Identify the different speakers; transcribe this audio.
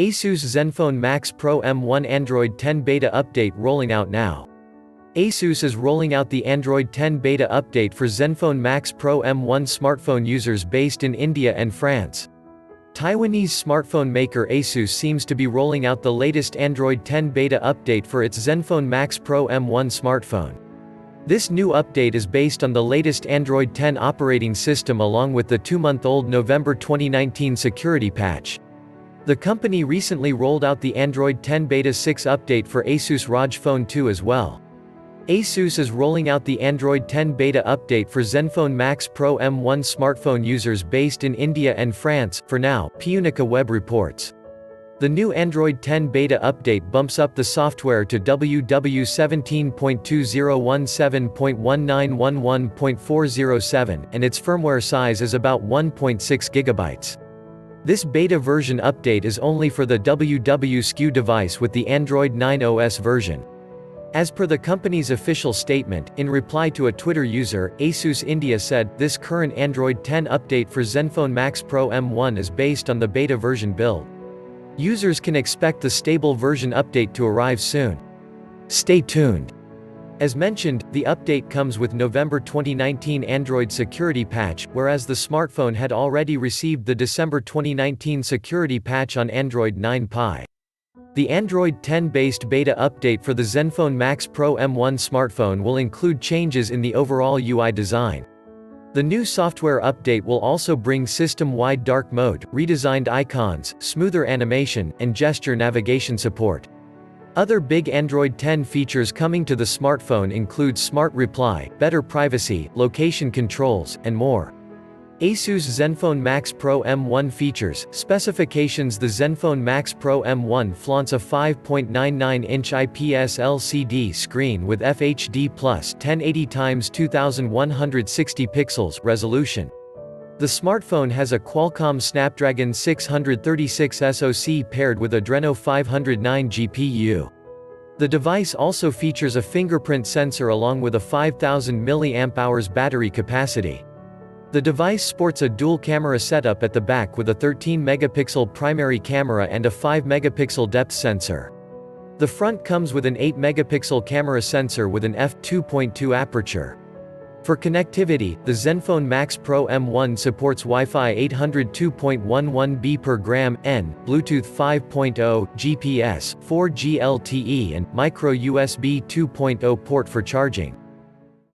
Speaker 1: ASUS Zenfone Max Pro M1 Android 10 Beta Update rolling out now. ASUS is rolling out the Android 10 Beta Update for Zenfone Max Pro M1 smartphone users based in India and France. Taiwanese smartphone maker ASUS seems to be rolling out the latest Android 10 Beta Update for its Zenfone Max Pro M1 smartphone. This new update is based on the latest Android 10 operating system along with the two-month-old November 2019 security patch. The company recently rolled out the Android 10 Beta 6 update for ASUS ROG Phone 2 as well. ASUS is rolling out the Android 10 Beta update for Zenfone Max Pro M1 smartphone users based in India and France, for now, PiunikaWeb reports. The new Android 10 beta update bumps up the software to WW17.2017.1911.407, and its firmware size is about 1.6 GB. This beta version update is only for the WW device with the Android 9 OS version. As per the company's official statement, in reply to a Twitter user, ASUS India said, this current Android 10 update for Zenfone Max Pro M1 is based on the beta version build. Users can expect the stable version update to arrive soon. Stay tuned. As mentioned, the update comes with November 2019 Android security patch, whereas the smartphone had already received the December 2019 security patch on Android 9 Pie. The Android 10-based beta update for the Zenfone Max Pro M1 smartphone will include changes in the overall UI design. The new software update will also bring system-wide dark mode, redesigned icons, smoother animation, and gesture navigation support. Other big Android 10 features coming to the smartphone include Smart Reply, better privacy, location controls, and more. ASUS Zenfone Max Pro M1 features, specifications The Zenfone Max Pro M1 flaunts a 5.99-inch IPS LCD screen with FHD plus 1080x2160 pixels resolution. The smartphone has a Qualcomm Snapdragon 636 SoC paired with Adreno 509 GPU. The device also features a fingerprint sensor along with a 5000 mAh battery capacity. The device sports a dual camera setup at the back with a 13-megapixel primary camera and a 5-megapixel depth sensor. The front comes with an 8-megapixel camera sensor with an f2.2 aperture. For connectivity, the Zenfone Max Pro M1 supports Wi-Fi 802.11b per gram, N, Bluetooth 5.0, GPS, 4G LTE and micro USB 2.0 port for charging.